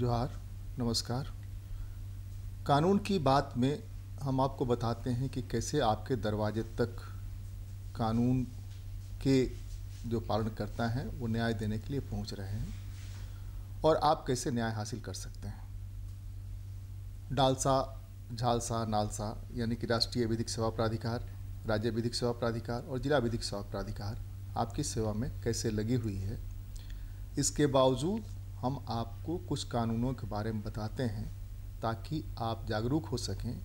जोहार, नमस्कार। कानून की बात में हम आपको बताते हैं कि कैसे आपके दरवाजे तक कानून के जो पालन करता है, वो न्याय देने के लिए पहुँच रहे हैं और आप कैसे न्याय हासिल कर सकते हैं। डालसा, झालसा, नालसा, यानी कि राष्ट्रीय विधिक सेवा प्राधिकार, राज्य विधिक सेवा प्राधिकार और जिला विधिक सेवा प्राधिकार आपकी सेवा में कैसे लगी हुई है, इसके बावजूद हम आपको कुछ कानूनों के बारे में बताते हैं ताकि आप जागरूक हो सकें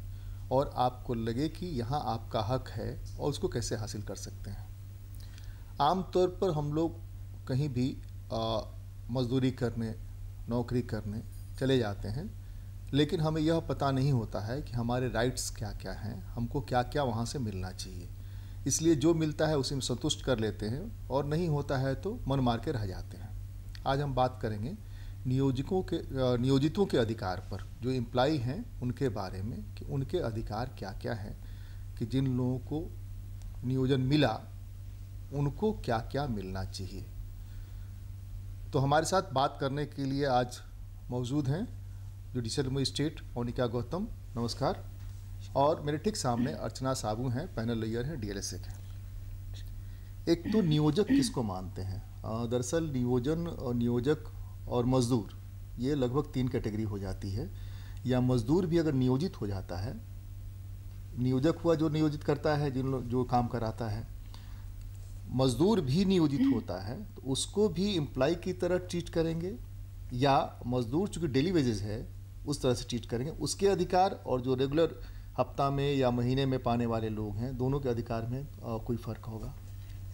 और आपको लगे कि यहाँ आपका हक है और उसको कैसे हासिल कर सकते हैं। आमतौर पर हम लोग कहीं भी मज़दूरी करने, नौकरी करने चले जाते हैं, लेकिन हमें यह पता नहीं होता है कि हमारे राइट्स क्या क्या हैं, हमको क्या क्या वहाँ से मिलना चाहिए। इसलिए जो मिलता है उसी में संतुष्ट कर लेते हैं और नहीं होता है तो मन मार के रह जाते हैं। आज हम बात करेंगे नियोजकों के नियोजितों के अधिकार पर, जो एम्प्लाई हैं, उनके बारे में कि उनके अधिकार क्या क्या हैं, कि जिन लोगों को नियोजन मिला, उनको क्या क्या मिलना चाहिए। तो हमारे साथ बात करने के लिए आज मौजूद हैं जुडिशल मजिस्ट्रेट मोनिका गौतम नमस्कार। और मेरे ठीक सामने अर्चना साबू हैं पैनल लेयर हैं डीएलएसए के एक तो नियोजक किसको मानते हैं? दरअसल नियोजन और नियोजक और मज़दूर, ये लगभग तीन कैटेगरी हो जाती है। या मज़दूर भी अगर नियोजित हो जाता है, नियोजक हुआ जो नियोजित करता है, जिन जो काम कराता है, मज़दूर भी नियोजित होता है तो उसको भी एम्प्लॉय की तरह ट्रीट करेंगे, या मज़दूर चूँकि डेली वेजेस है, उस तरह से ट्रीट करेंगे। उसके अधिकार और जो रेगुलर हफ़्ता में या महीने में पाने वाले लोग हैं, दोनों के अधिकार में कोई फ़र्क होगा।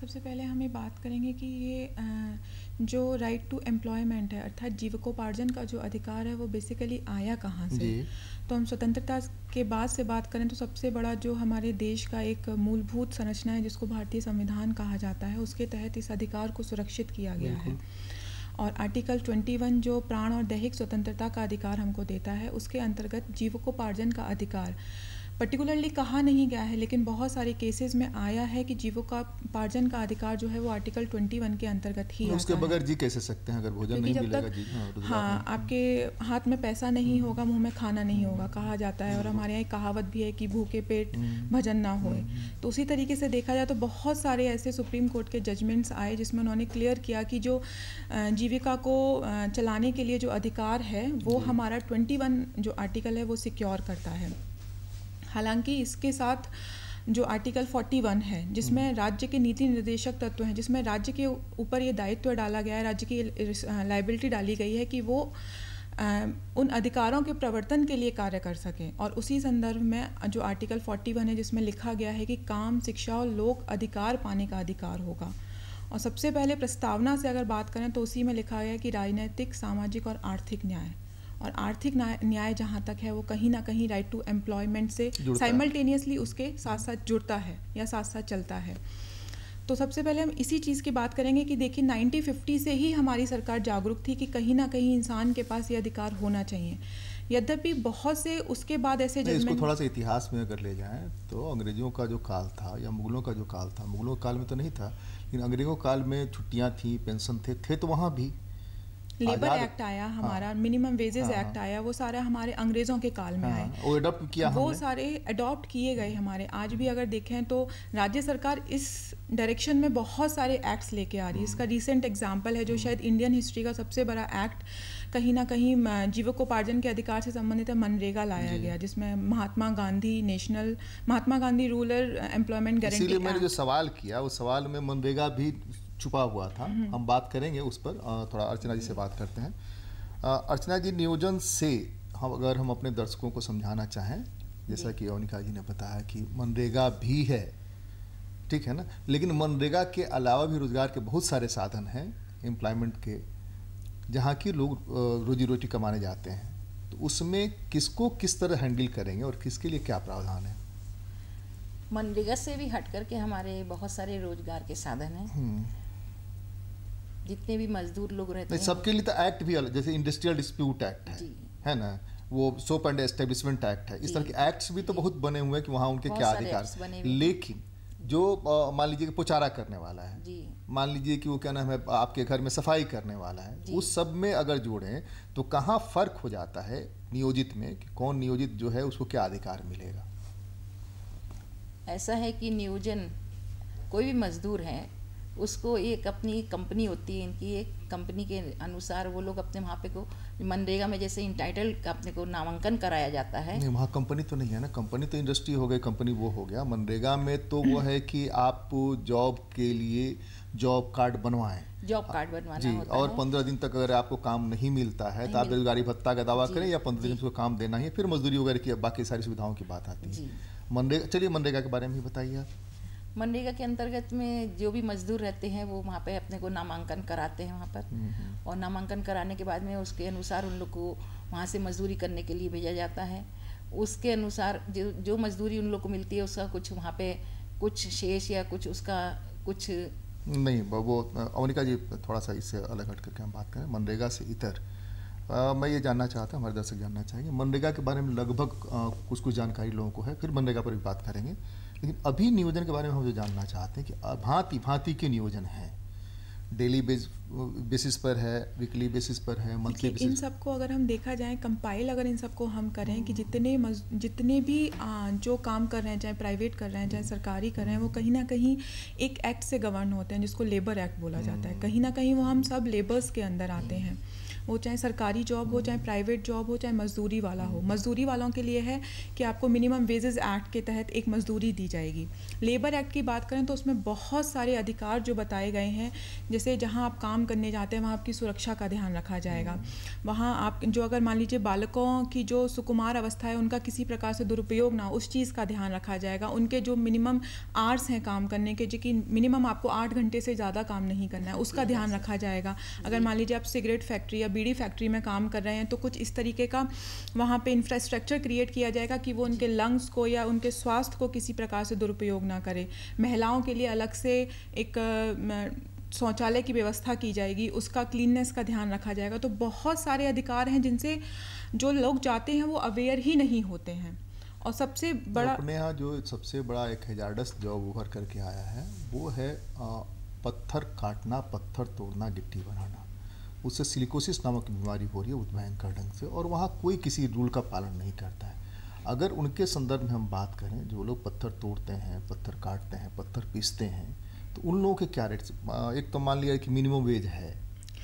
सबसे पहले हम ये बात करेंगे कि ये जो राइट टू एम्प्लॉयमेंट है अर्थात जीविकोपार्जन का जो अधिकार है वो बेसिकली आया कहाँ से? तो हम स्वतंत्रता के बाद से बात करें तो सबसे बड़ा जो हमारे देश का एक मूलभूत संरचना है जिसको भारतीय संविधान कहा जाता है उसके तहत इस अधिकार को सुरक्षित किया गया है। और आर्टिकल 21 जो प्राण और दैहिक स्वतंत्रता का अधिकार हमको देता है उसके अंतर्गत जीवकोपार्जन का अधिकार। पर्टिकुलरली कहा नहीं गया है लेकिन बहुत सारे केसेस में आया है कि जीवों का पार्जन का अधिकार जो है वो आर्टिकल 21 के अंतर्गत ही उसके बगैर जी कैसे सकते हैं अगर भोजन नहीं मिलेगा जी हाँ, हाँ आपके हाथ में पैसा नहीं हम्म। होगा मुँह में खाना नहीं होगा कहा जाता है और हम्म। हमारे यहाँ कहावत भी है कि भूखे पेट हम्म। भजन ना हो तो उसी तरीके से देखा जाए तो बहुत सारे ऐसे सुप्रीम कोर्ट के जजमेंट्स आए जिसमें उन्होंने क्लियर किया कि जो जीविका को चलाने के लिए जो अधिकार है वो हमारा ट्वेंटी जो आर्टिकल है वो सिक्योर करता है हालाँकि इसके साथ जो आर्टिकल 41 है जिसमें हम्म। राज्य के नीति निर्देशक तत्व हैं जिसमें राज्य के ऊपर ये दायित्व डाला गया है राज्य की लाइबिलिटी डाली गई है कि वो उन अधिकारों के प्रवर्तन के लिए कार्य कर सकें। और उसी संदर्भ में जो आर्टिकल 41 है जिसमें लिखा गया है कि काम शिक्षा और लोक अधिकार पाने का अधिकार होगा। और सबसे पहले प्रस्तावना से अगर बात करें तो उसी में लिखा गया है कि राजनैतिक सामाजिक और आर्थिक न्याय। और आर्थिक न्याय जहाँ तक है वो कहीं ना कहीं राइट टू एम्प्लॉयमेंट से साइमल्टेनियसली उसके साथ साथ जुड़ता है या साथ साथ चलता है। तो सबसे पहले हम इसी चीज़ की बात करेंगे कि देखिए 1950 से ही हमारी सरकार जागरूक थी कि कहीं ना कहीं इंसान के पास ये अधिकार होना चाहिए। यद्यपि बहुत से उसके बाद ऐसे इसको थोड़ा सा इतिहास में अगर ले जाएँ तो अंग्रेज़ों का जो काल था या मुगलों का जो काल था मुगलों काल में तो नहीं था लेकिन अंग्रेज़ों काल में छुट्टियाँ थी पेंशन थे थे तो वहाँ भी। लेबर एक्ट आया हाँ। हमारा मिनिमम वेजेस एक्ट आया वो सारा हमारे अंग्रेज़ों के काल में हाँ, आए। वो अडॉप्ट किया वो सारे अडॉप्ट किए गए हमारे। आज भी अगर देखें तो राज्य सरकार इस डायरेक्शन में बहुत सारे एक्ट्स लेके आ रही है। इसका रिसेंट एग्ज़ाम्पल है जो शायद इंडियन हिस्ट्री का सबसे बड़ा एक्ट कहीं ना कहीं जीवकोपार्जन के अधिकार से संबंधित है मनरेगा लाया गया जिसमें Mahatma Gandhi national Mahatma Gandhi rural employment guarantee मैंने जो सवाल किया उस सवाल में मनरेगा भी छुपा हुआ था। हम्म। हम बात करेंगे उस पर थोड़ा अर्चना जी से बात करते हैं। अर्चना जी नियोजन से हम अगर हम अपने दर्शकों को समझाना चाहें जैसा कि अवनिका जी ने बताया कि मनरेगा भी है ठीक है ना? लेकिन मनरेगा के अलावा भी रोज़गार के बहुत सारे साधन हैं एम्प्लॉयमेंट के जहाँ की लोग रोजी रोटी कमाने जाते हैं। तो उसमें किसको किस तरह हैंडल करेंगे और किसके लिए क्या प्रावधान है? मनरेगा से भी हट करके हमारे बहुत सारे रोज़गार के साधन हैं। हम्म। जितने भी मजदूर लोग रहते हैं। सबके लिए तो एक्ट भी अलग जैसे इंडस्ट्रियल डिस्प्यूट एक्ट है है ना? वो सोप एंड एस्टेब्लिशमेंट एक्ट है। इस तरह के एक्ट्स भी तो बहुत बने हुए हैं कि वहाँ उनके क्या अधिकार लेकिन जो मान लीजिए कि पुचारा करने वाला है मान लीजिए कि वो क्या नाम है आपके घर में सफ़ाई करने वाला है उस सब में अगर जोड़ें तो कहाँ फ़र्क हो जाता है नियोजित में कि कौन नियोजित जो है उसको क्या अधिकार मिलेगा? ऐसा है कि नियोजन कोई भी मजदूर है उसको एक अपनी कंपनी होती है इनकी एक कंपनी के अनुसार वो लोग अपने वहाँ पे को मनरेगा में जैसे इंटाइटल अपने को नामांकन कराया जाता है। नहीं वहाँ कंपनी तो नहीं है ना। कंपनी तो इंडस्ट्री हो गई कंपनी वो हो गया। मनरेगा में तो वो है कि आप जॉब के लिए जॉब कार्ड बनवाएँ। जॉब कार्ड बनवाना जी होता और पंद्रह दिन तक अगर आपको काम नहीं मिलता है तो आप बेरोजगारी भत्ता का दावा करें या पंद्रह दिन उसको काम देना ही है फिर मजदूरी वगैरह की बाकी सारी सुविधाओं की बात आती है। मनरेगा चलिए मनरेगा के बारे में भी बताइए आप। मनरेगा के अंतर्गत में जो भी मजदूर रहते हैं वो वहाँ पे अपने को नामांकन कराते हैं वहाँ पर। और नामांकन कराने के बाद में उसके अनुसार उन लोग को वहाँ से मजदूरी करने के लिए भेजा जाता है। उसके अनुसार जो जो मजदूरी उन लोग को मिलती है उसका कुछ वहाँ पे कुछ शेष या कुछ उसका कुछ नहीं वो अवनिका जी थोड़ा सा इससे अलग हट करके हम बात करें। मनरेगा से इतर अ, मैं ये जानना चाहता हूँ हमारे दर्शक जानना चाहेंगे मनरेगा के बारे में लगभग कुछ कुछ जानकारी लोगों को है फिर मनरेगा पर भी बात करेंगे। लेकिन अभी नियोजन के बारे में हम जो जानना चाहते हैं कि भांति भांति के नियोजन हैं। डेली बेस बेसिस पर है वीकली बेसिस पर है मंथली देखिए इन सबको अगर हम देखा जाए कंपाइल अगर इन सबको हम करें कि जितने मज, जितने भी आ, जो काम कर रहे हैं चाहे प्राइवेट कर रहे हैं चाहे सरकारी कर रहे हैं वो कहीं ना कहीं एक एक्ट से गवर्न होते हैं जिसको लेबर एक्ट बोला जाता है। कहीं ना कहीं वो हम सब लेबर्स के अंदर आते हैं। वो चाहे सरकारी जॉब हो चाहे प्राइवेट जॉब हो चाहे मजदूरी वाला हो। मजदूरी वालों के लिए है कि आपको मिनिमम वेजेस एक्ट के तहत एक मजदूरी दी जाएगी। लेबर एक्ट की बात करें तो उसमें बहुत सारे अधिकार जो बताए गए हैं जैसे जहाँ आप काम करने जाते हैं वहाँ आपकी सुरक्षा का ध्यान रखा जाएगा। वहाँ आप जो अगर मान लीजिए बालकों की जो सुकुमार अवस्था है उनका किसी प्रकार से दुरुपयोग ना उस चीज़ का ध्यान रखा जाएगा। उनके जो मिनिमम आर्स हैं काम करने के जो कि मिनिमम आपको आठ घंटे से ज़्यादा काम नहीं करना है उसका ध्यान रखा जाएगा। अगर मान लीजिए आप सिगरेट फैक्ट्री या बीड़ी फैक्ट्री में काम कर रहे हैं तो कुछ इस तरीके का वहाँ पे इंफ्रास्ट्रक्चर क्रिएट किया जाएगा कि वो उनके लंग्स को या उनके स्वास्थ्य को किसी प्रकार से दुरुपयोग ना करें। महिलाओं के लिए अलग से एक शौचालय की व्यवस्था की जाएगी, उसका क्लीननेस का ध्यान रखा जाएगा। तो बहुत सारे अधिकार हैं जिनसे जो लोग जाते हैं वो अवेयर ही नहीं होते हैं। और सबसे बड़ा अपने यहाँ जो सबसे बड़ा एक हेजार्डस जॉब उभर करके आया है, वो है पत्थर काटना, पत्थर तोड़ना, गिट्टी बनाना। उससे सिलिकोसिस नामक बीमारी हो रही है उद्भयंकर भयंकर ढंग से और वहाँ कोई किसी रूल का पालन नहीं करता है। अगर उनके संदर्भ में हम बात करें जो लोग पत्थर तोड़ते हैं पत्थर काटते हैं पत्थर पीसते हैं तो उन लोगों के क्या रेट्स एक तो मान लिया कि मिनिमम वेज है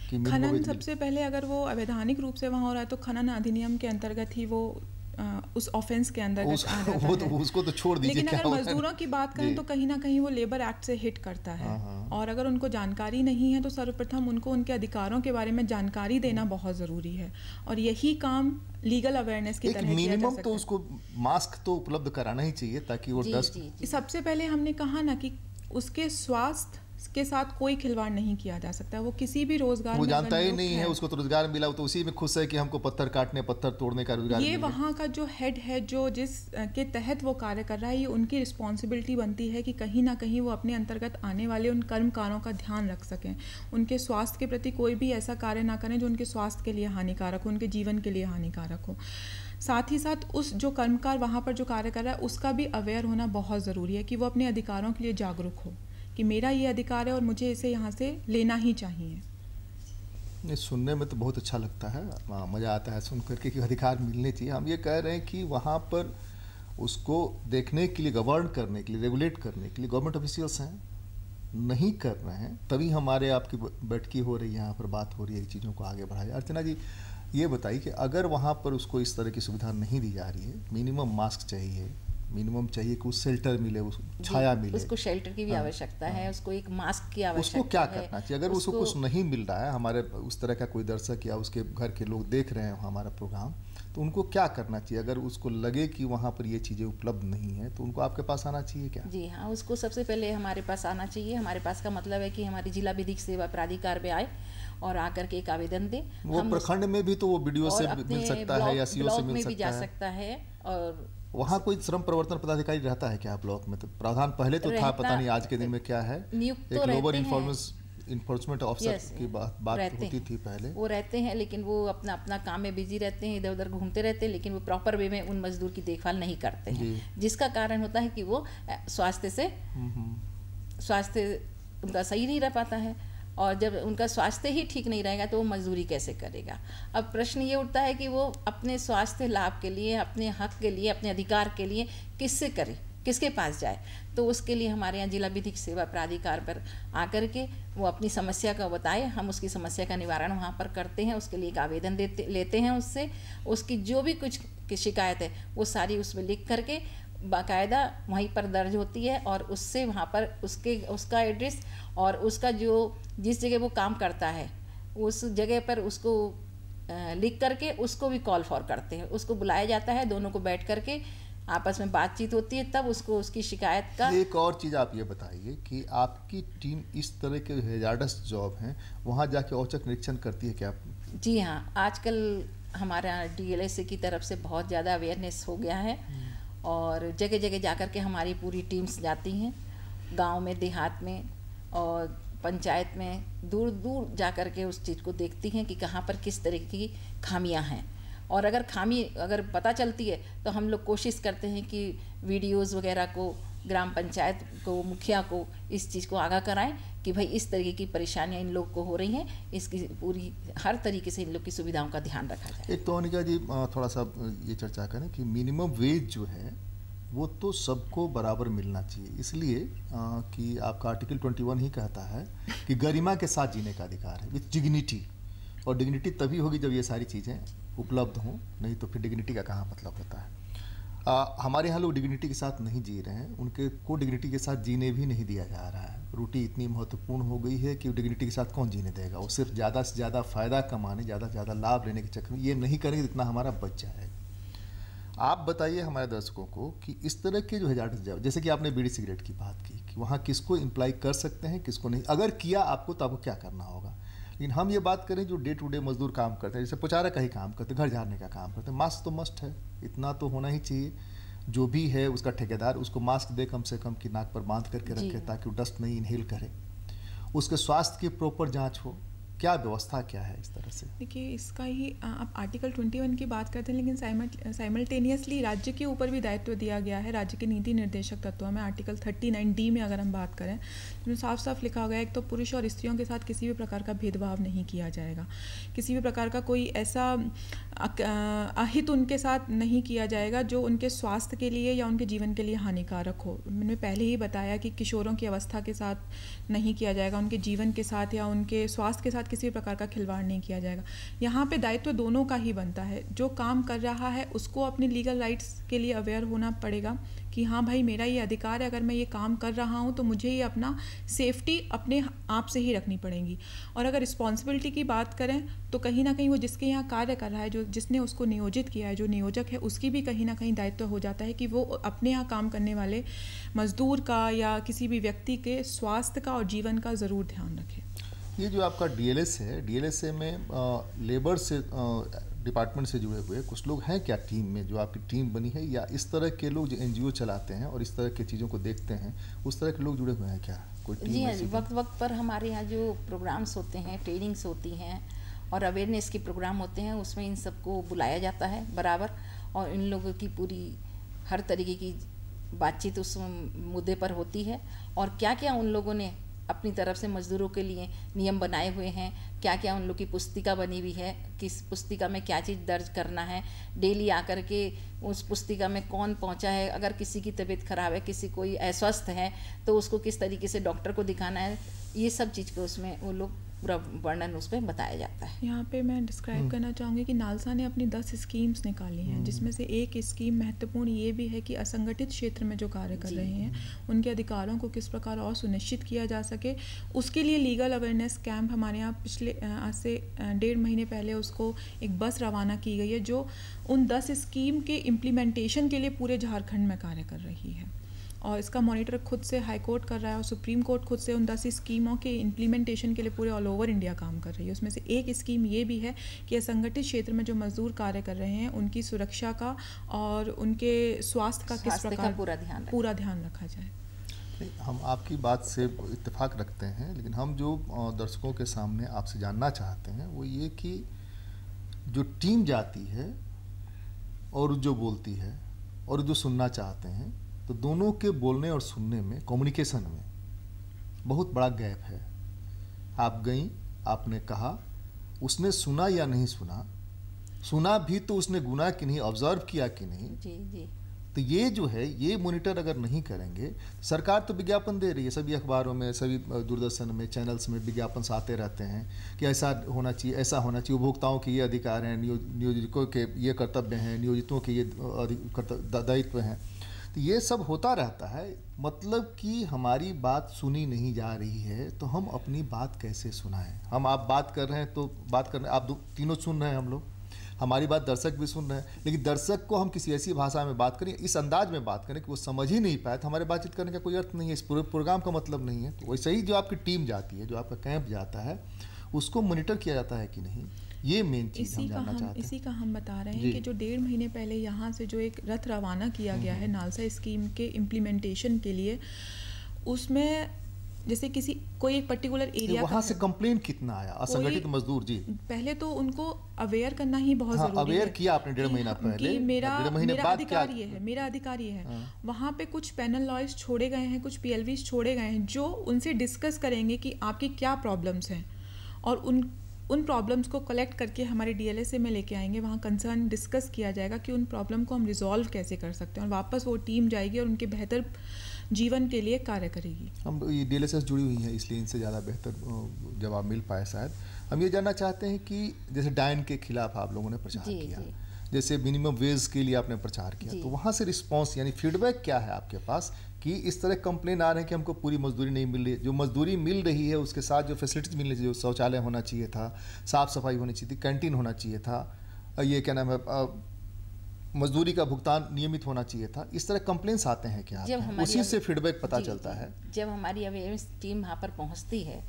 कि खनन सबसे पहले अगर वो अवैधानिक रूप से वहाँ हो रहा है तो खनन अधिनियम के अंतर्गत ही वो उस ऑफेंस के अंदर उस- वो तो उसको तो छोड़ दीजिए लेकिन अगर मजदूरों की बात करें तो कहीं ना कहीं वो लेबर एक्ट से हिट करता है। हाँ, हाँ। और अगर उनको जानकारी नहीं है तो सर्वप्रथम उनको उनके अधिकारों के बारे में जानकारी देना बहुत ज़रूरी है। और यही काम लीगल अवेयरनेस की एक तरह किया जा मिनिमम सकता तो है। उसको मास्क तो उपलब्ध कराना ही चाहिए ताकि वो डस्ट सबसे पहले हमने कहा ना कि उसके स्वास्थ्य के साथ कोई खिलवाड़ नहीं किया जा सकता। वो किसी भी रोज़गार वो जानता ही नहीं है उसको तो रोज़गार मिला तो उसी में खुश है कि हमको पत्थर काटने पत्थर तोड़ने का रोज़गार ये वहाँ का जो हेड है जो जिस के तहत वो कार्य कर रहा है ये उनकी रिस्पॉन्सिबिलिटी बनती है कि कहीं ना कहीं वो अपने अंतर्गत आने वाले उन कर्मकारों का ध्यान रख सकें। उनके स्वास्थ्य के प्रति कोई भी ऐसा कार्य ना करें जो उनके स्वास्थ्य के लिए हानिकारक हो उनके जीवन के लिए हानिकारक हो। साथ ही साथ उस जो कर्मकार वहाँ पर जो कार्य कर रहा है उसका भी अवेयर होना बहुत ज़रूरी है कि वो अपने अधिकारों के लिए जागरूक हो। कि मेरा ये अधिकार है और मुझे इसे यहाँ से लेना ही चाहिए। नहीं सुनने में तो बहुत अच्छा लगता है। हाँ, मज़ा आता है सुन करके कि अधिकार मिलने चाहिए। हम ये कह रहे हैं कि वहाँ पर उसको देखने के लिए गवर्न करने के लिए रेगुलेट करने के लिए गवर्नमेंट ऑफिशियल्स हैं नहीं कर रहे हैं तभी हमारे आपकी बैठकी हो रही है यहाँ पर बात हो रही है चीज़ों को आगे बढ़ाया अर्चना जी ये बताइए कि अगर वहाँ पर उसको इस तरह की सुविधा नहीं दी जा रही है मिनिमम मास्क चाहिए मिनिमम चाहिए कि उस शेल्टर मिले उस छाया मिले। उसको शेल्टर की भी हाँ, आवश्यकता है उसको एक मास्क की आवश्यकता उसको क्या है। करना चाहिए? अगर उसको कुछ नहीं मिल रहा है हमारे उस तरह का कोई दर्शक या उसके घर के लोग देख रहे हैं हमारा प्रोग्राम तो उनको क्या करना चाहिए? अगर उसको लगे कि वहाँ पर ये चीज़ें उपलब्ध नहीं है तो उनको आपके पास आना चाहिए क्या? जी हाँ उसको सबसे पहले हमारे पास आना चाहिए। हमारे पास का मतलब है कि हमारी जिला विधिक सेवा प्राधिकार में आए और आकर के एक आवेदन दे। वो प्रखंड में भी तो वो वीडियो से मिल सकता है या सीओ से मिल में भी जा सकता है। और वहाँ कोई श्रम प्रवर्तन पदाधिकारी रहता है क्या ब्लॉक में तो प्रावधान पहले तो था पता नहीं आज के दिन में क्या है। नियुक्त तो एक लेबर इन्फॉर्मेंस इन्फोर्समेंट ऑफिसर की बात बात होती थी पहले। वो रहते हैं लेकिन वो अपना अपना काम में बिज़ी रहते हैं इधर उधर घूमते रहते हैं लेकिन वो प्रॉपर वे में उन मजदूर की देखभाल नहीं करते हैं। जिसका कारण होता है कि वो स्वास्थ्य से हम्म, हम्म, स्वास्थ्य उनका सही नहीं रह पाता है। और जब उनका स्वास्थ्य ही ठीक नहीं रहेगा तो वो मजदूरी कैसे करेगा? अब प्रश्न ये उठता है कि वो अपने स्वास्थ्य लाभ के लिए, अपने हक के लिए, अपने अधिकार के लिए किससे करे? किसके पास जाए? तो उसके लिए हमारे यहाँ जिला विधिक सेवा प्राधिकार पर आकर के वो अपनी समस्या का बताए। हम उसकी समस्या का निवारण वहाँ पर करते हैं, उसके लिए एक आवेदन देते, लेते हैं उससे। उसकी जो भी कुछ की शिकायत है, वो सारी उसमें लिख करके बाकायदा वहीं पर दर्ज होती है और उससे वहाँ पर उसके उसका एड्रेस और उसका जो जिस जगह वो काम करता है उस जगह पर उसको लिख करके उसको भी कॉल फॉर करते हैं। उसको बुलाया जाता है दोनों को बैठ करके आपस में बातचीत होती है तब उसको उसकी शिकायत का एक और चीज़ आप ये बताइए कि आपकी टीम इस तरह के हेजार्डस जॉब हैं वहाँ जाके औचक निरीक्षण करती है क्या? जी हाँ आजकल हमारा डीएलएसए की तरफ़ से बहुत ज़्यादा अवेयरनेस हो गया है। और जगह जगह जा कर के हमारी पूरी टीम्स जाती हैं, गाँव में, देहात में और पंचायत में, दूर दूर जा कर के उस चीज़ को देखती हैं कि कहाँ पर किस तरह की खामियाँ हैं। और अगर खामी, अगर पता चलती है तो हम लोग कोशिश करते हैं कि वीडियोज़ वगैरह को ग्राम पंचायत को मुखिया को इस चीज़ को आगाह कराएँ कि भाई इस तरीके की परेशानियाँ इन लोग को हो रही हैं। इसकी पूरी हर तरीके से इन लोग की सुविधाओं का ध्यान रखा जाए। एक तो अनिका जी थोड़ा सा ये चर्चा करें कि मिनिमम वेज जो है वो तो सबको बराबर मिलना चाहिए। इसलिए अ, कि आपका आर्टिकल 21 ही कहता है कि गरिमा के साथ जीने का अधिकार है विथ डिग्निटी। और डिग्निटी तभी होगी जब ये सारी चीज़ें उपलब्ध हों नहीं तो फिर डिग्निटी का कहाँ मतलब होता है? आ, हमारे यहाँ लोग डिग्निटी के साथ नहीं जी रहे हैं। उनके को डिग्निटी के साथ जीने भी नहीं दिया जा रहा है। रोटी इतनी महत्वपूर्ण हो गई है कि डिग्निटी के साथ कौन जीने देगा? वो सिर्फ़ ज़्यादा से ज़्यादा फ़ायदा कमाने ज़्यादा से ज़्यादा लाभ लेने के चक्कर में ये नहीं करेंगे जितना हमारा बच जाएगा आप बताइए हमारे दर्शकों को कि इस तरह के जो हज़ार जैसे कि आपने बीड़ी सिगरेट की बात की कि वहाँ किसको इम्प्लाई कर सकते हैं किसको नहीं? अगर किया आपको तो आपको क्या करना होगा? लेकिन हम ये बात करें जो डे टू डे मजदूर काम करते हैं जैसे पुचारा का ही काम करते हैं घर झाड़ने का काम करते हैं मास्क तो मस्ट है इतना तो होना ही चाहिए जो भी है उसका ठेकेदार उसको मास्क दे कम से कम कि नाक पर बाँध करके रखे ताकि वो डस्ट नहीं इनहेल करे। उसके स्वास्थ्य की प्रॉपर जाँच हो क्या व्यवस्था क्या है इस तरह से? देखिए, इसका ही आप आर्टिकल 21 की बात करते हैं, लेकिन साइमल्टेनियसली राज्य के ऊपर भी दायित्व दिया गया है राज्य के नीति निर्देशक तत्व में। आर्टिकल 39 डी में अगर हम बात करें तो साफ़ साफ़ लिखा गया है तो पुरुष और स्त्रियों के साथ किसी भी प्रकार का भेदभाव नहीं किया जाएगा। किसी भी प्रकार का कोई ऐसा अहित उनके साथ नहीं किया जाएगा जो उनके स्वास्थ्य के लिए या उनके जीवन के लिए हानिकारक हो। मैंने पहले ही बताया कि किशोरों की अवस्था के साथ नहीं किया जाएगा, उनके जीवन के साथ या उनके स्वास्थ्य के साथ किसी भी प्रकार का खिलवाड़ नहीं किया जाएगा। यहाँ पे दायित्व दोनों का ही बनता है। जो काम कर रहा है, उसको अपने लीगल राइट्स के लिए अवेयर होना पड़ेगा कि हाँ भाई, मेरा ये अधिकार है, अगर मैं ये काम कर रहा हूँ तो मुझे ये अपना सेफ्टी अपने आप से ही रखनी पड़ेगी। और अगर रिस्पॉन्सिबिलिटी की बात करें तो कहीं ना कहीं वो जिसके यहाँ कार्य कर रहा है, जो जिसने उसको नियोजित किया है, जो नियोजक है, उसकी भी कहीं ना कहीं दायित्व हो जाता है कि वो अपने यहाँ काम करने वाले मजदूर का या किसी भी व्यक्ति के स्वास्थ्य का और जीवन का ज़रूर ध्यान रखे। ये जो आपका डीएलएस है डीएलएस में लेबर से डिपार्टमेंट से जुड़े हुए कुछ लोग हैं क्या टीम में जो आपकी टीम बनी है या इस तरह के लोग जो एनजीओ चलाते हैं और इस तरह की चीज़ों को देखते हैं उस तरह के लोग जुड़े हुए हैं क्या? कोई टीम जी हाँ जी वक्त वक्त पर हमारे यहाँ जो प्रोग्राम्स होते हैं ट्रेनिंग्स होती हैं और अवेयरनेस के प्रोग्राम होते हैं उसमें इन सबको बुलाया जाता है बराबर। और इन लोगों की पूरी हर तरीके की बातचीत उस मुद्दे पर होती है। और क्या क्या उन लोगों ने अपनी तरफ़ से मजदूरों के लिए नियम बनाए हुए हैं। क्या क्या उन लोग की पुस्तिका बनी हुई है? किस पुस्तिका में क्या चीज़ दर्ज करना है? डेली आकर के उस पुस्तिका में कौन पहुँचा है? अगर किसी की तबीयत खराब है, किसी कोई अस्वस्थ है तो उसको किस तरीके से डॉक्टर को दिखाना है? ये सब चीज़ को उसमें वो लोग पूरा वर्णन उसमें बताया जाता है। यहाँ पे मैं डिस्क्राइब करना चाहूँगी कि नालसा ने अपनी दस स्कीम्स निकाली हैं जिसमें से एक स्कीम महत्वपूर्ण ये भी है कि असंगठित क्षेत्र में जो कार्य कर रहे हैं उनके अधिकारों को किस प्रकार और सुनिश्चित किया जा सके। उसके लिए लीगल अवेयरनेस कैंप हमारे यहाँ पिछले आज से डेढ़ महीने पहले उसको एक बस रवाना की गई है जो उन दस स्कीम के इम्प्लीमेंटेशन के लिए पूरे झारखंड में कार्य कर रही है। और इसका मॉनिटर खुद से हाई कोर्ट कर रहा है और सुप्रीम कोर्ट खुद से उन दस स्कीमों के इम्प्लीमेंटेशन के लिए पूरे ऑल ओवर इंडिया काम कर रही है। उसमें से एक स्कीम ये भी है कि असंगठित क्षेत्र में जो मजदूर कार्य कर रहे हैं उनकी सुरक्षा का और उनके स्वास्थ्य का किस प्रकार पूरा ध्यान रखा पूरा ध्यान रखा जाए। हम आपकी बात से इत्तेफाक रखते हैं लेकिन हम जो दर्शकों के सामने आपसे जानना चाहते हैं वो ये कि जो टीम जाती है और जो बोलती है और जो सुनना चाहते हैं तो दोनों के बोलने और सुनने में कम्युनिकेशन में बहुत बड़ा गैप है। आप गई आपने कहा उसने सुना या नहीं सुना? सुना भी तो उसने गुना कि नहीं ऑब्ज़र्व किया कि नहीं? जी जी। तो ये जो है ये मॉनिटर अगर नहीं करेंगे सरकार तो विज्ञापन दे रही है सभी अखबारों में सभी दूरदर्शन में चैनल्स में विज्ञापन आते रहते हैं कि ऐसा होना चाहिए ऐसा होना चाहिए। उपभोक्ताओं के ये अधिकार हैं नियोजितों के ये कर्तव्य हैं नियोजितों के ये दायित्व हैं। तो ये सब होता रहता है। मतलब कि हमारी बात सुनी नहीं जा रही है तो हम अपनी बात कैसे सुनाएँ? हम आप बात कर रहे हैं तो बात कर रहे हैं। आप तीनों सुन रहे हैं हम लोग। हमारी बात दर्शक भी सुन रहे हैं। लेकिन दर्शक को हम किसी ऐसी भाषा में बात करें, इस अंदाज में बात करें कि वो समझ ही नहीं पाए तो हमारे बातचीत करने का कोई अर्थ नहीं है। इस पूरे प्रोग्राम का मतलब नहीं है। तो वैसे ही जो आपकी टीम जाती है, जो आपका कैंप जाता है, उसको मोनिटर किया जाता है कि नहीं? ये मेन चीज़ इसी हम का हम इसी का हम बता रहे हैं कि जो डेढ़ महीने पहले यहाँ से जो एक रथ रवाना किया गया हम्म, है हम्म। नालसा स्कीम के इम्प्लीमेंटेशन के लिए उसमें जैसे किसी कोई एक पर्टिकुलर एरिया वहाँ से कंप्लेन कितना आया? असंगठित मजदूर जी। पहले तो उनको अवेयर करना ही बहुत हाँ, ज़रूरी अवेयर किया आपने डेढ़ महीना पहले। कि मेरा मेरा अधिकार ये है मेरा अधिकार ये है। हाँ। वहाँ पे कुछ पैनल लॉयर्स छोड़े गए हैं कुछ पीएलवी छोड़े गए हैं जो उनसे डिस्कस करेंगे कि आपकी क्या प्रॉब्लम्स हैं और उन उन प्रॉब्लम्स को कलेक्ट करके हमारे डीएलएसए में लेके आएँगे वहाँ कंसर्न डिस्कस किया जाएगा कि उन प्रॉब्लम को हम रिजॉल्व कैसे कर सकते हैं और वापस वो टीम जाएगी और उनके बेहतर जीवन के लिए कार्य करेगी। हम ये डी जुड़ी हुई है इसलिए इनसे ज़्यादा बेहतर जवाब मिल पाए शायद। हम ये जानना चाहते हैं कि जैसे डायन के खिलाफ आप लोगों ने प्रचार किया। जी। जैसे मिनिमम वेज के लिए आपने प्रचार किया। तो वहाँ से रिस्पॉन्स यानी फीडबैक क्या है आपके पास? कि इस तरह कंप्लेन आ रहे हैं कि हमको पूरी मजदूरी नहीं मिल रही जो मजदूरी मिल रही है उसके साथ जो फैसिलिटीज़ मिल रही है जो शौचालय होना चाहिए था साफ़ सफ़ाई होनी चाहिए थी कैंटीन होना चाहिए था ये क्या नाम है मजदूरी का भुगतान नियमित होना चाहिए था। इस तरह कंप्लेंट्स आते हैं क्या जब उसी से फीडबैक पता चलता है। जब हमारी अवेयरनेस टीम वहाँ पर पहुँचती है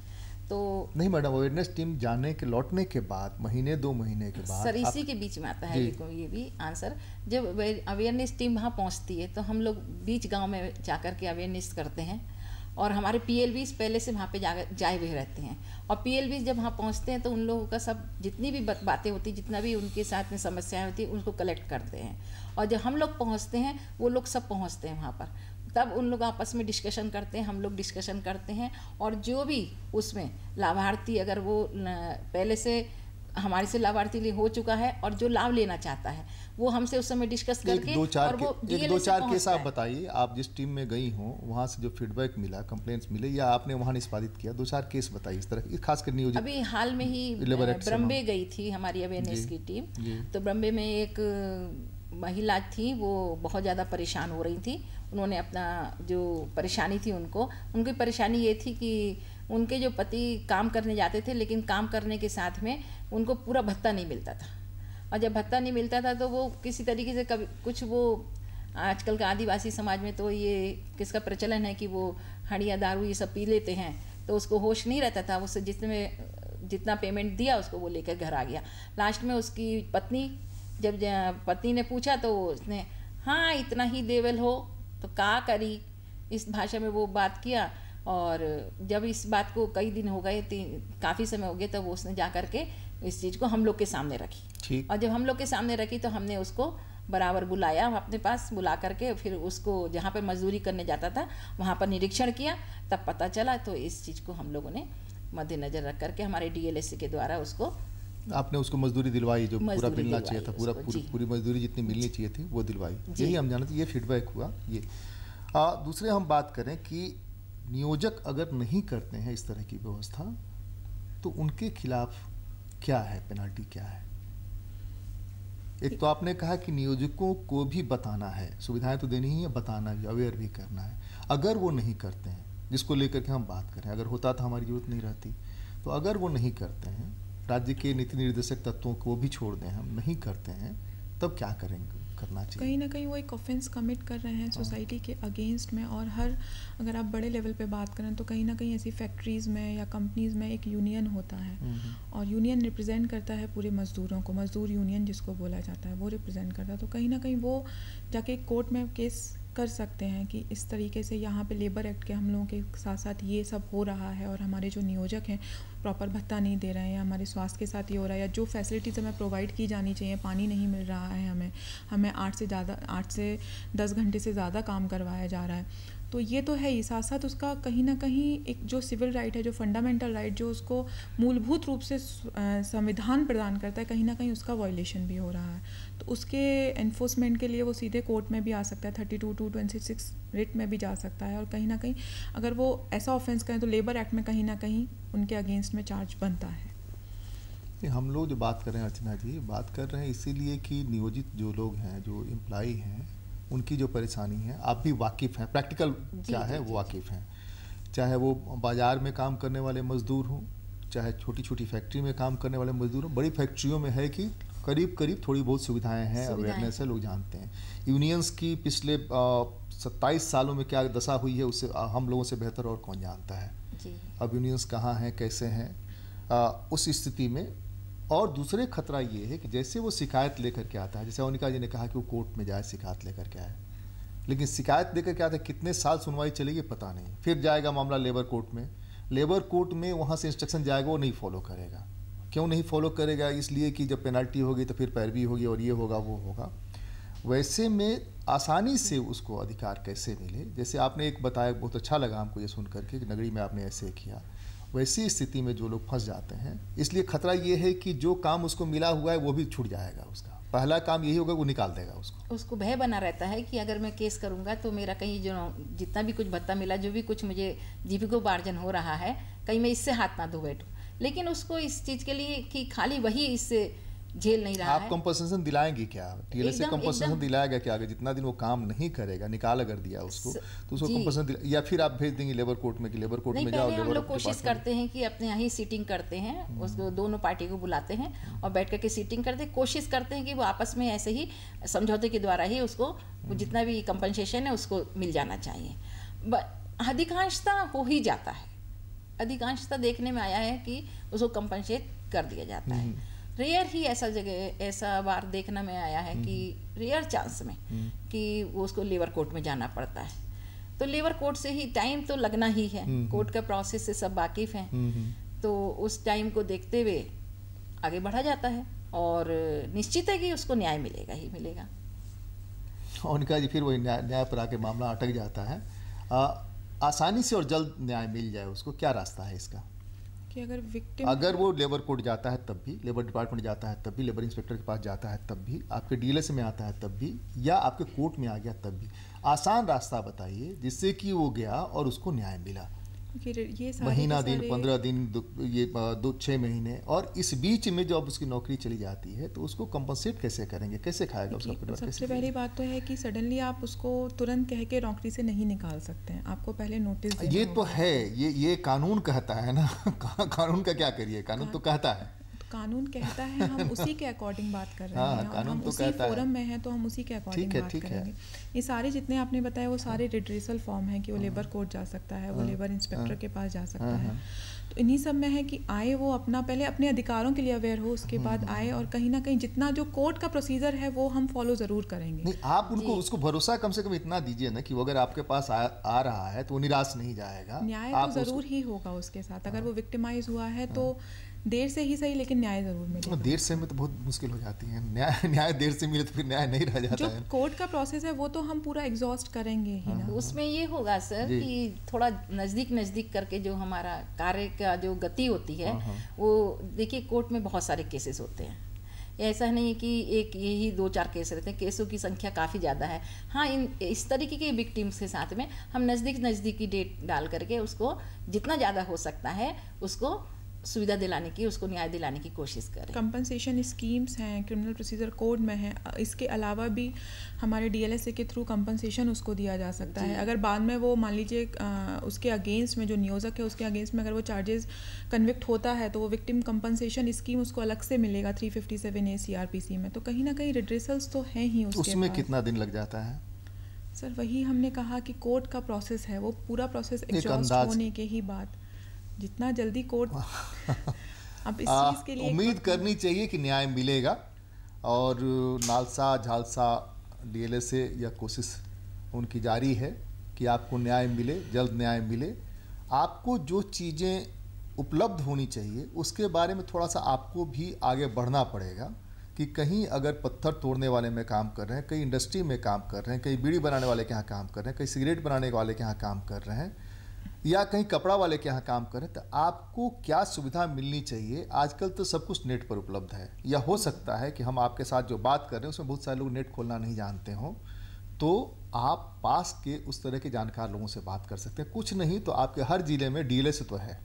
तो नहीं मैडम अवेयरनेस टीम जाने के लौटने के बाद महीने दो महीने के बाद सर इसी के बीच में आता है ये भी आंसर जब अवेयरनेस टीम वहाँ पहुँचती है तो हम लोग बीच गाँव में जाकर के अवेयरनेस करते हैं और हमारे पी पहले से वहाँ पे जा जाए हुए रहते हैं। और पी जब वहाँ पहुँचते हैं तो उन लोगों का सब जितनी भी बातें होती जितना भी उनके साथ में समस्याएँ होती उनको कलेक्ट करते हैं। और जब हम लोग पहुँचते हैं वो लोग सब पहुँचते हैं वहाँ पर। तब उन लोग आपस में डिस्कशन करते हैं हम लोग डिस्कशन करते हैं और जो भी उसमें लाभार्थी अगर वो पहले से हमारे से लाभार्थी हो चुका है और जो लाभ लेना चाहता है वो हमसे उस समय डिस्कस करके दो चार और वो एक दो चार केस आप बताइए आप जिस टीम में गई हो वहाँ से जो फीडबैक मिला कंप्लेंट्स मिले या आपने वहाँ निष्पादित किया? दो चार केस बताइए इस तरह खास कर नियोजित अभी हाल में ही ब्रम्बे गई थी हमारी अवेयरनेस की टीम तो ब्रम्बे में एक महिला थी वो बहुत ज़्यादा परेशान हो रही थी। उन्होंने अपना जो परेशानी थी उनको, उनकी परेशानी ये थी कि उनके जो पति काम करने जाते थे, लेकिन काम करने के साथ में उनको पूरा भत्ता नहीं मिलता था। और जब भत्ता नहीं मिलता था तो वो किसी तरीके से कभी कुछ वो आजकल का आदिवासी समाज में तो ये किसका प्रचलन है कि वो हड़िया, दारू ये सब पी लेते हैं तो उसको होश नहीं रहता था। उससे जितने जितना पेमेंट दिया, उसको वो लेकर घर आ गया। लास्ट में उसकी पत्नी, जब पत्नी ने पूछा तो उसने हाँ इतना ही देवल हो तो का करी? इस भाषा में वो बात किया और जब इस बात को कई दिन हो गए काफ़ी समय हो गया तब वो उसने जा कर के इस चीज़ को हम लोग के सामने रखी। और जब हम लोग के सामने रखी तो हमने उसको बराबर बुलाया अपने पास बुला करके फिर उसको जहाँ पर मजदूरी करने जाता था वहाँ पर निरीक्षण किया तब पता चला तो इस चीज़ को हम लोगों ने मद्देनजर रख करके हमारे डी के द्वारा उसको आपने उसको मजदूरी दिलवाई जो पूरा मिलना चाहिए था पूरा पूरी पूरी मजदूरी जितनी मिलनी चाहिए थी वो दिलवाई। यही हम जानते ये फीडबैक हुआ ये। आ, दूसरे हम बात करें कि नियोजक अगर नहीं करते हैं इस तरह की व्यवस्था तो उनके खिलाफ क्या है पेनाल्टी क्या है? एक तो आपने कहा कि नियोजकों को भी बताना है सुविधाएँ तो देनी ही है बताना भी अवेयर भी करना है। अगर वो नहीं करते हैं जिसको लेकर के हम बात करें अगर होता तो हमारी ज़रूरत नहीं रहती तो अगर वो नहीं करते हैं राज्य के नीति निर्देशक तत्वों को भी छोड़ दें हम नहीं करते हैं तब क्या करेंगे करना चाहिए कहीं ना कहीं वो एक ऑफेंस कमिट कर रहे हैं सोसाइटी हाँ। के अगेंस्ट में और हर अगर आप बड़े लेवल पे बात करें तो कहीं ना कहीं ऐसी फैक्ट्रीज़ में या कंपनीज़ में एक यूनियन होता है हम्म, हम्म। और यूनियन रिप्रेजेंट करता है पूरे मज़दूरों को मज़दूर यूनियन जिसको बोला जाता है वो रिप्रेजेंट करता है तो कहीं ना कहीं वो जाके कोर्ट में केस कर सकते हैं कि इस तरीके से यहाँ पे लेबर एक्ट के हम लोगों के साथ साथ ये सब हो रहा है और हमारे जो नियोजक हैं, प्रॉपर भत्ता नहीं दे रहे हैं या हमारे स्वास्थ्य के साथ ये हो रहा है या जो फैसिलिटीज़ हमें प्रोवाइड की जानी चाहिए, पानी नहीं मिल रहा है हमें हमें आठ से ज़्यादा, आठ से दस घंटे से ज़्यादा काम करवाया जा रहा है। तो ये तो है ही। साथ साथ उसका कहीं ना कहीं एक जो सिविल राइट है, जो फंडामेंटल राइट, जो उसको मूलभूत रूप से संविधान प्रदान करता है, कहीं ना कहीं उसका वायलेशन भी हो रहा है। तो उसके एनफोर्समेंट के लिए वो सीधे कोर्ट में भी आ सकता है thirty two two twenty six writ में भी जा सकता है। और कहीं ना कहीं अगर वो ऐसा ऑफेंस करें तो लेबर एक्ट में कहीं ना कहीं उनके अगेंस्ट में चार्ज बनता है। हम लोग जो बात कर रहे हैं अर्चना जी, बात कर रहे हैं इसीलिए कि नियोजित जो लोग हैं, जो एम्प्लॉई हैं उनकी जो परेशानी है आप भी वाकिफ़ हैं। प्रैक्टिकल क्या है वो वाकिफ़ हैं। चाहे वो बाज़ार में काम करने वाले मज़दूर हों चाहे छोटी छोटी फैक्ट्री में काम करने वाले मज़दूर हों बड़ी फैक्ट्रियों में है कि करीब करीब थोड़ी बहुत सुविधाएँ हैं अवेयरनेस है लोग जानते हैं। यूनियंस की पिछले सत्ताईस सालों में क्या दशा हुई है उससे हम लोगों से बेहतर और कौन जानता है। अब यूनियंस कहाँ हैं कैसे हैं? उस स्थिति में और दूसरे खतरा ये है कि जैसे वो शिकायत लेकर के आता है, जैसे अनिका जी ने कहा कि वो कोर्ट में जाए, शिकायत लेकर के आए। लेकिन शिकायत लेकर के आता है, कितने साल सुनवाई चलेगी पता नहीं। फिर जाएगा मामला लेबर कोर्ट में। लेबर कोर्ट में वहाँ से इंस्ट्रक्शन जाएगा, वो नहीं फॉलो करेगा। क्यों नहीं फॉलो करेगा? इसलिए कि जब पेनल्टी होगी तो फिर पैरवी होगी और ये होगा, वो होगा। वैसे में आसानी से उसको अधिकार कैसे मिले? जैसे आपने एक बताया, बहुत अच्छा लगा हमको ये सुन करके कि नगरी में आपने ऐसे किया। वैसी स्थिति में जो लोग फंस जाते हैं, इसलिए खतरा ये है कि जो काम उसको मिला हुआ है, वो भी छूट जाएगा उसका। पहला काम यही होगा, वो निकाल देगा उसको। उसको भय बना रहता है कि अगर मैं केस करूँगा तो मेरा कहीं जो जितना भी कुछ भत्ता मिला, जो भी कुछ मुझे जीविकोपार्जन हो रहा है, कहीं मैं इससे हाथ ना धो बैठूँ। लेकिन उसको इस चीज़ के लिए कि खाली वही इससे झेल नहीं रहा आप कंपनसेशन दिलाएँगे क्या? टीएलएस से कंपनसेशन दिलाएगा क्या अगर जितना दिन वो काम नहीं करेगा निकाल अगर दिया उसको तो उसको कंपनसेशन या फिर आप भेज देंगे लेबर कोर्ट में कि लेबर कोर्ट में जाओ लेबर कोशिश करते हैं कि अपने यहाँ ही सीटिंग करते हैं हम्म। उसको दोनों पार्टी को बुलाते हैं और बैठ करके सीटिंग करते हैं। कोशिश करते हैं कि वो आपस में ऐसे ही समझौते के द्वारा ही उसको हम्म। जितना भी कंपनसेशन है उसको मिल जाना चाहिए। अधिकांशता हो ही जाता है। अधिकांशता देखने में आया है कि उसको कंपनसेट कर दिया जाता है। हम्म। रेयर ही ऐसा जगह ऐसा बार देखना में आया है कि रेयर हम्म। चांस में हम्म। कि वो उसको लेबर कोर्ट में जाना पड़ता है। तो लेबर कोर्ट से ही टाइम तो लगना ही है। कोर्ट हम्म, का प्रोसेस से सब वाकिफ हैं। तो उस टाइम को देखते हुए आगे बढ़ा जाता है और निश्चित है कि उसको न्याय मिलेगा ही मिलेगा। उनका जी फिर वही न्याय न्याय पर आके मामला अटक जाता है। आ, आसानी से और जल्द न्याय मिल जाए उसको क्या रास्ता है इसका? कि अगर विक्टिम अगर वो लेबर कोर्ट जाता है तब भी लेबर डिपार्टमेंट जाता है तब भी लेबर इंस्पेक्टर के पास जाता है तब भी, आपके डीएलएस में आता है तब भी, या आपके कोर्ट में आ गया तब भी, आसान रास्ता बताइए जिससे कि वो गया और उसको न्याय मिला। ये महीना दिन पंद्रह दिन ये दो छः महीने। और इस बीच में जब उसकी नौकरी चली जाती है तो उसको कंपनसेट कैसे करेंगे? कैसे खाएगा उसका परिवार सबसे पहली बात तो है कि सडनली आप उसको तुरंत कह के नौकरी से नहीं निकाल सकते हैं। आपको पहले नोटिस ये तो है। ये ये कानून कहता है ना। कानून का क्या करिए? कानून तो कहता है। कानून कहता है हम उसी के अकॉर्डिंग बात कर रहे हाँ, हैं। कानून हम तो उसी फोरम में हैं तो हम उसी के अकॉर्डिंग बात करेंगे। ये सारे जितने आपने बताया वो सारे रिड्रेसल फॉर्म है कि वो लेबर हाँ। कोर्ट जा सकता है वो लेबर हाँ। इंस्पेक्टर के पास जा सकता है तो इन्हीं सब में है कि आए वो अपना पहले अपने अधिकारों के लिए अवेयर हो उसके बाद आए और कहीं ना कहीं जितना जो कोर्ट का प्रोसीजर है वो हम फॉलो ज़रूर करेंगे। नहीं आप उनको उसको भरोसा कम से कम इतना दीजिए ना कि वो अगर आपके पास आ, आ रहा है तो वो निराश नहीं जाएगा। न्याय तो ज़रूर ही होगा उसके साथ। अगर वो विक्टिमाइज हुआ है। तो देर से ही सही लेकिन न्याय ज़रूर मिले। देर से में तो बहुत मुश्किल हो जाती है। न्याय न्याय देर से मिले तो फिर न्याय नहीं रह जाता जो है। कोर्ट का प्रोसेस है वो तो हम पूरा एग्जॉस्ट करेंगे ही ना। हाँ। उसमें ये होगा सर कि थोड़ा नज़दीक नज़दीक करके जो हमारा कार्य का जो गति होती है हाँ, हाँ। वो देखिए कोर्ट में बहुत सारे केसेस होते हैं। ऐसा नहीं है कि एक यही दो चार केस रहते हैं केसों की संख्या काफ़ी ज़्यादा है। हाँ इन इस तरीके के विक्टिम्स के साथ में हम नज़दीक नज़दीकी डेट डाल करके उसको जितना ज़्यादा हो सकता है उसको सुविधा दिलाने की उसको न्याय दिलाने की कोशिश करें। कंपनसेशन स्कीम्स हैं क्रिमिनल प्रोसीजर कोड में है इसके अलावा भी हमारे डीएलएसए के थ्रू कंपनसेशन उसको दिया जा सकता है। अगर बाद में वो मान लीजिए उसके अगेंस्ट में जो नियोजक है उसके अगेंस्ट में अगर वो चार्जेस कन्विक्ट होता है तो वो विक्टिम कंपनसेशन स्कीम उसको अलग से मिलेगा three fifty seven A C R P C में। तो कहीं ना कहीं रिड्रेसल्स तो हैं ही उसके उसमें कितना दिन लग जाता है? सर वही हमने कहा कि कोर्ट का प्रोसेस है वो पूरा प्रोसेस एग्जॉस्ट होने के ही बाद। जितना जल्दी कोर्ट अब इस चीज़ के लिए उम्मीद करनी चाहिए कि न्याय मिलेगा और नालसा झालसा डीएलएस से यह कोशिश उनकी जारी है कि आपको न्याय मिले जल्द न्याय मिले। आपको जो चीज़ें उपलब्ध होनी चाहिए उसके बारे में थोड़ा सा आपको भी आगे बढ़ना पड़ेगा कि कहीं अगर पत्थर तोड़ने वाले में काम कर रहे हैं कहीं इंडस्ट्री में काम कर रहे हैं कहीं बीड़ी बनाने वाले के यहाँ काम कर रहे हैं कहीं सिगरेट बनाने वाले के यहाँ काम कर रहे हैं या कहीं कपड़ा वाले के यहाँ काम करें तो आपको क्या सुविधा मिलनी चाहिए? आजकल तो सब कुछ नेट पर उपलब्ध है। या हो सकता है कि हम आपके साथ जो बात कर रहे हैं, उसमें बहुत सारे लोग नेट खोलना नहीं जानते हों तो आप पास के उस तरह के जानकार लोगों से बात कर सकते हैं। कुछ नहीं तो आपके हर ज़िले में डी तो है।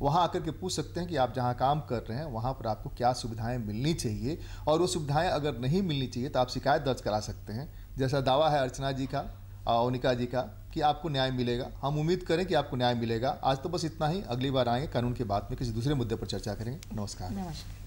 वहाँ आकर के पूछ सकते हैं कि आप जहाँ काम कर रहे हैं, वहाँ पर आपको क्या सुविधाएँ मिलनी चाहिए? और वो सुविधाएँ अगर नहीं मिलनी चाहिए तो आप शिकायत दर्ज करा सकते हैं। जैसा दावा है अर्चना जी का ओनिका जी का, कि आपको न्याय मिलेगा। हम उम्मीद करें कि आपको न्याय मिलेगा। आज तो बस इतना ही। अगली बार आएँगे कानून के बाद में, किसी दूसरे मुद्दे पर चर्चा करेंगे। नमस्कार। नमस्कार।